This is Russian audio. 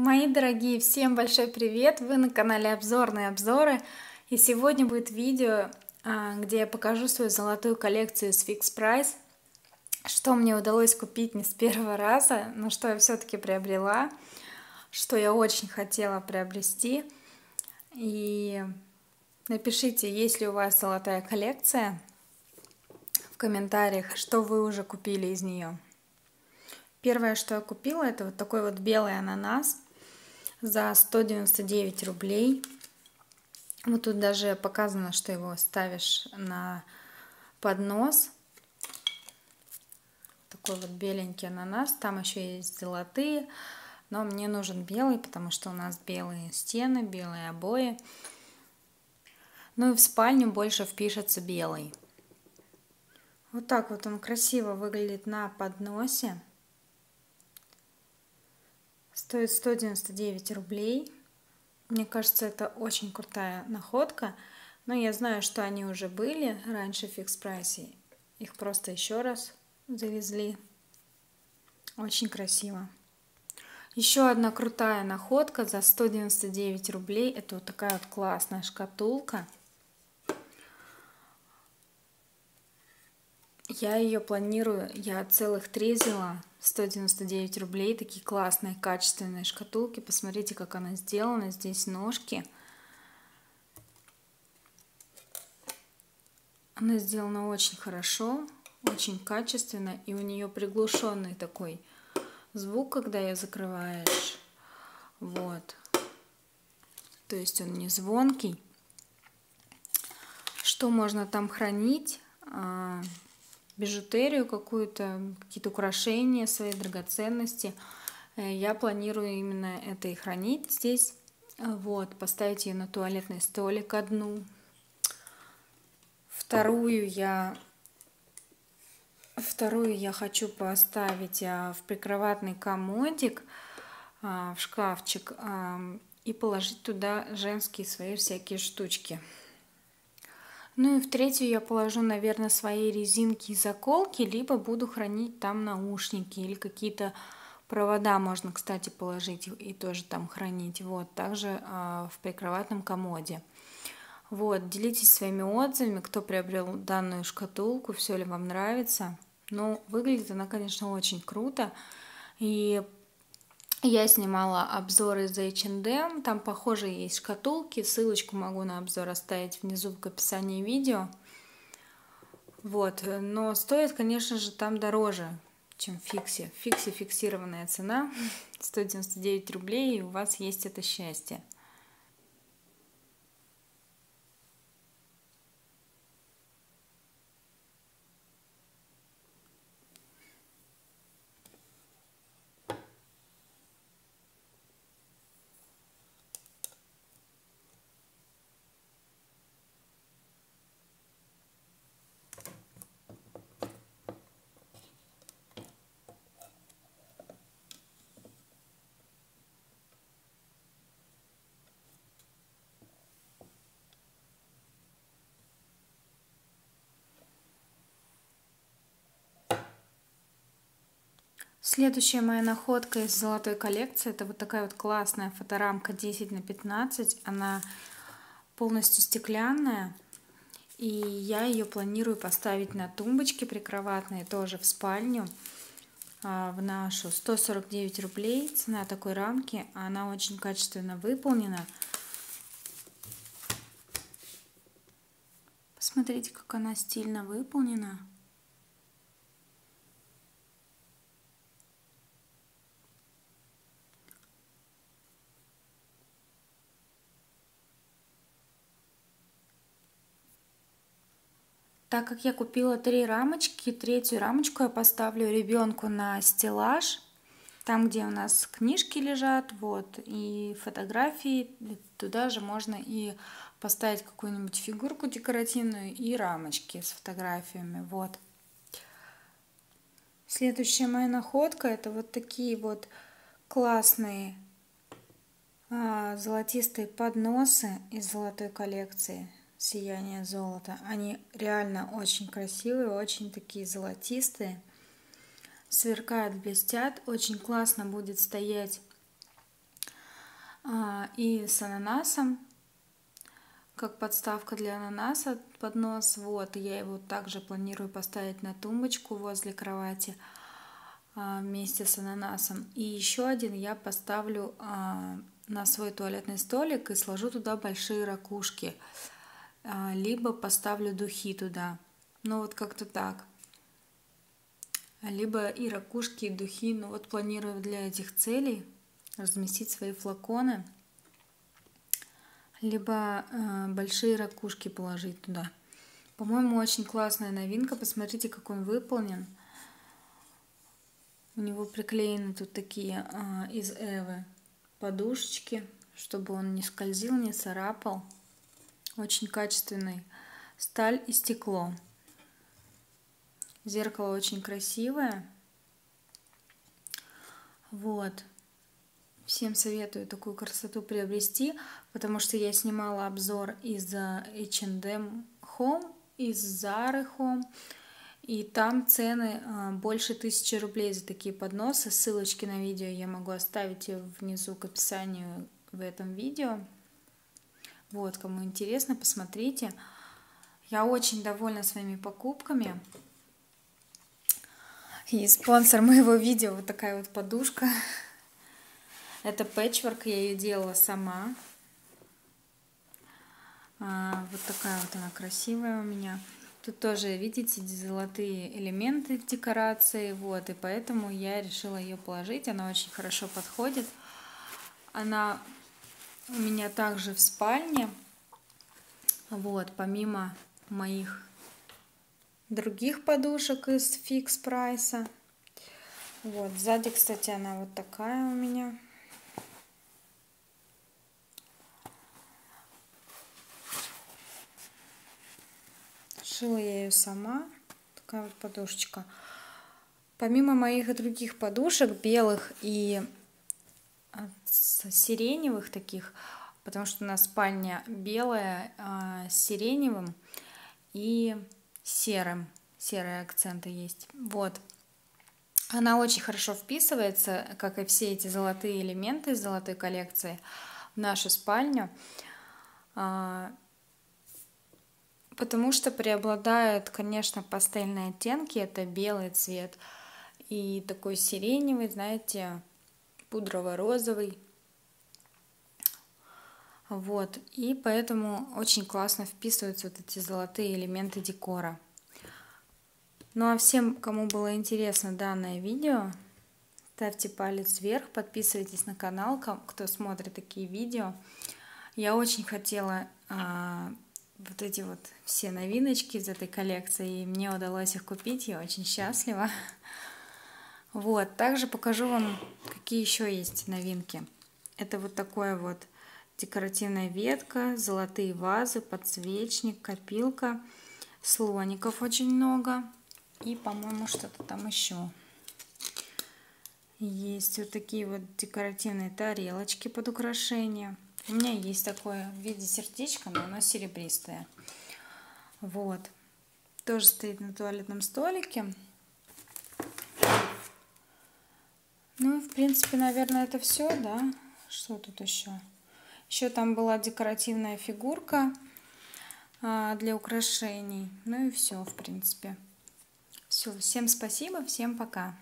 Мои дорогие, всем большой привет! Вы на канале Обзорные обзоры. И сегодня будет видео, а, где я покажу свою золотую коллекцию с Fix Price. Что мне удалось купить не с первого раза, но что я все-таки приобрела. Что я очень хотела приобрести. И напишите, есть ли у вас золотая коллекция в комментариях, что вы уже купили из нее. Первое, что я купила, это вот такой вот белый ананас за 199 рублей. Вот тут даже показано, что его ставишь на поднос. Такой вот беленький ананас. Там еще есть золотые, но мне нужен белый, потому что у нас белые стены, белые обои. Ну и в спальню больше впишется белый. Вот так вот он красиво выглядит на подносе. Стоит 199 рублей. Мне кажется, это очень крутая находка. Но я знаю, что они уже были раньше в фикс прайсе. Их просто еще раз завезли. Очень красиво. Еще одна крутая находка за 199 рублей. Это вот такая вот классная шкатулка. Я ее планирую, я целых три взяла, 199 рублей, такие классные, качественные шкатулки. Посмотрите, как она сделана, здесь ножки. Она сделана очень хорошо, очень качественно, и у нее приглушенный такой звук, когда ее закрываешь. Вот. То есть он не звонкий. Что можно там хранить? Бижутерию какую-то, какие-то украшения, свои драгоценности. Э, я планирую именно это и хранить здесь. Вот, поставить ее на туалетный столик одну. Вторую я Вторую я хочу поставить а, в прикроватный комодик, а, в шкафчик и положить туда женские свои всякие штучки. Ну и в третью я положу, наверное, свои резинки и заколки, либо буду хранить там наушники или какие-то провода можно, кстати, положить и тоже там хранить. Вот, также э, в прикроватном комоде. Вот, делитесь своими отзывами, кто приобрел данную шкатулку, все ли вам нравится. Ну, выглядит она, конечно, очень круто. И я снимала обзоры из H&M, там похожие есть шкатулки, ссылочку могу на обзор оставить внизу в описании видео. Вот, но стоит, конечно же, там дороже, чем в Фиксе. В Фиксе фиксированная цена, 199 рублей, и у вас есть это счастье. Следующая моя находка из золотой коллекции, это вот такая вот классная фоторамка 10 на 15. Она полностью стеклянная. И я ее планирую поставить на тумбочке прикроватные, тоже в спальню, а, в нашу. 149 рублей цена такой рамки. Она очень качественно выполнена. Посмотрите, как она стильно выполнена. Так как я купила три рамочки, третью рамочку я поставлю ребенку на стеллаж, там, где у нас книжки лежат, вот, и фотографии, туда же можно и поставить какую-нибудь фигурку декоративную и рамочки с фотографиями, вот. Следующая моя находка это вот такие вот классные а, золотистые подносы из золотой коллекции сияние золота. Они реально очень красивые, очень такие золотистые. Сверкают, блестят. Очень классно будет стоять А, и с ананасом, как подставка для ананаса поднос. Вот, я его также планирую поставить на тумбочку возле кровати а, вместе с ананасом. И еще один я поставлю а, на свой туалетный столик и сложу туда большие ракушки. Либо поставлю духи туда. Ну вот как-то так. Либо и ракушки, и духи. Ну вот планирую для этих целей разместить свои флаконы. Либо э, большие ракушки положить туда. По-моему, очень классная новинка. Посмотрите, как он выполнен. У него приклеены тут такие э, из Эвы подушечки, чтобы он не скользил, не царапал. Очень качественный. Сталь и стекло. Зеркало очень красивое. Вот. Всем советую такую красоту приобрести, потому что я снимала обзор из H&M Home, из Zara Home, и там цены а, больше тысячи рублей за такие подносы. Ссылочки на видео я могу оставить внизу к описанию в этом видео. Вот, кому интересно, посмотрите. Я очень довольна своими покупками. И спонсор моего видео вот такая вот подушка. Это пэтчворк, я ее делала сама. А, вот такая вот она красивая у меня. Тут тоже, видите, золотые элементы в декорации, вот, и поэтому я решила ее положить. Она очень хорошо подходит. Она у меня также в спальне. Вот, помимо моих других подушек из фикс прайса. Вот, сзади, кстати, она вот такая у меня. Шила я ее сама. Такая вот подушечка. Помимо моих других подушек, белых и сиреневых таких, потому что у нас спальня белая а, с сиреневым и серым. Серые акценты есть. Вот. Она очень хорошо вписывается, как и все эти золотые элементы из золотой коллекции, в нашу спальню. А, потому что преобладают, конечно, пастельные оттенки. Это белый цвет и такой сиреневый, знаете, пудрово-розовый. Вот, и поэтому очень классно вписываются вот эти золотые элементы декора. Ну а всем, кому было интересно данное видео, ставьте палец вверх, подписывайтесь на канал, кто смотрит такие видео. Я очень хотела а, вот эти вот все новиночки из этой коллекции, и мне удалось их купить, я очень счастлива. Вот, также покажу вам, какие еще есть новинки. Это вот такое вот декоративная ветка, золотые вазы, подсвечник, копилка, слоников очень много и, по-моему, что-то там еще. Есть вот такие вот декоративные тарелочки под украшение. У меня есть такое в виде сердечка, но оно серебристое. Вот. Тоже стоит на туалетном столике. В принципе, наверное, это все, да? Что тут еще? Еще там была декоративная фигурка а, для украшений. Ну и все, в принципе. Все, всем спасибо, всем пока.